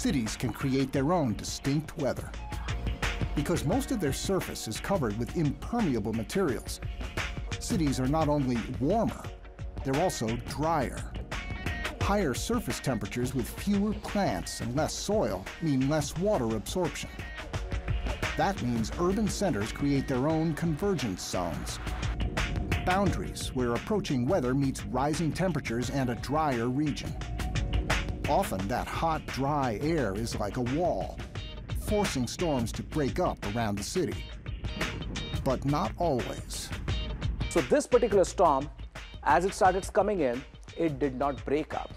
cities can create their own distinct weather. Because most of their surface is covered with impermeable materials, cities are not only warmer, they're also drier. Higher surface temperatures with fewer plants and less soil mean less water absorption. That means urban centers create their own convergence zones, boundaries where approaching weather meets rising temperatures and a drier region. Often that hot, dry air is like a wall, forcing storms to break up around the city. But not always. So this particular storm, as it started coming in, it did not break up.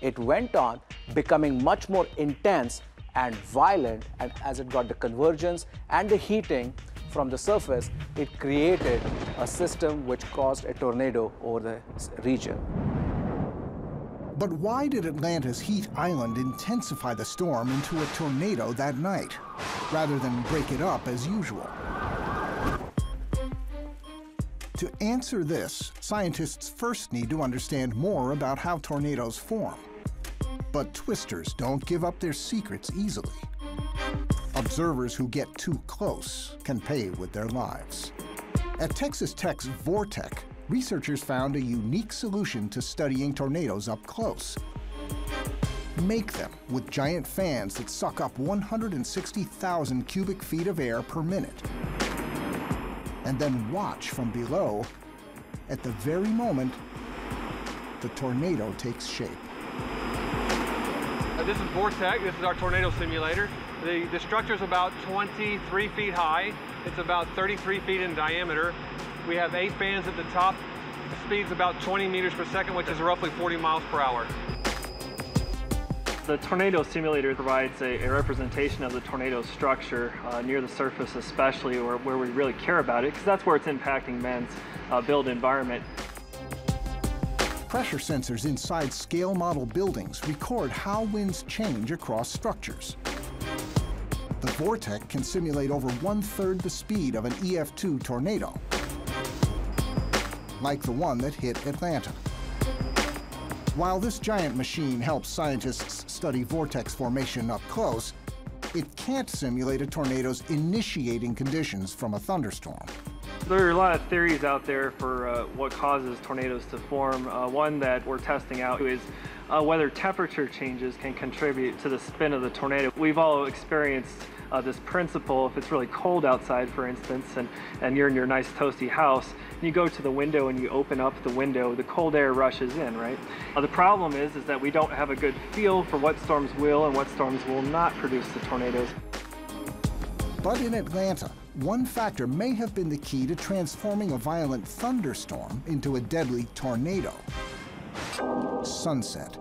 It went on becoming much more intense and violent and as it got the convergence and the heating from the surface, it created a system which caused a tornado over the region. But why did Atlanta's heat island intensify the storm into a tornado that night, rather than break it up as usual? To answer this, scientists first need to understand more about how tornadoes form. But twisters don't give up their secrets easily. Observers who get too close can pay with their lives. At Texas Tech's VorTECH, researchers found a unique solution to studying tornadoes up close. Make them with giant fans that suck up 160,000 cubic feet of air per minute. And then watch from below at the very moment the tornado takes shape. This is VorTECH. This is our tornado simulator. The, the structure is about 23 feet high. It's about 33 feet in diameter. We have eight fans at the top. The speed's about 20 meters per second, which is roughly 40 miles per hour. The tornado simulator provides a, a representation of the tornado structure uh, near the surface especially, or where we really care about it, because that's where it's impacting men's uh, built environment. Pressure sensors inside scale model buildings record how winds change across structures. The VorTECH can simulate over one-third the speed of an EF2 tornado, like the one that hit Atlanta. While this giant machine helps scientists study vortex formation up close, it can't simulate a tornado's initiating conditions from a thunderstorm. There are a lot of theories out there for uh, what causes tornadoes to form. Uh, one that we're testing out is uh, whether temperature changes can contribute to the spin of the tornado. We've all experienced uh, this principle if it's really cold outside, for instance, and, and you're in your nice toasty house, you go to the window and you open up the window, the cold air rushes in, right? Uh, the problem is, is that we don't have a good feel for what storms will and what storms will not produce the tornadoes. But in Atlanta, one factor may have been the key to transforming a violent thunderstorm into a deadly tornado. Sunset.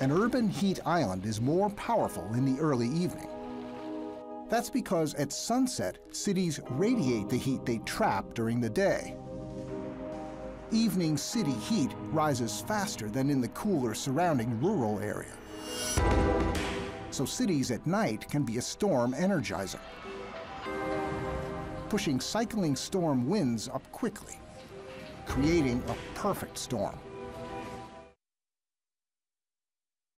An urban heat island is more powerful in the early evening. That's because at sunset, cities radiate the heat they trap during the day. Evening city heat rises faster than in the cooler surrounding rural area. So cities at night can be a storm energizer, pushing cycling storm winds up quickly, creating a perfect storm.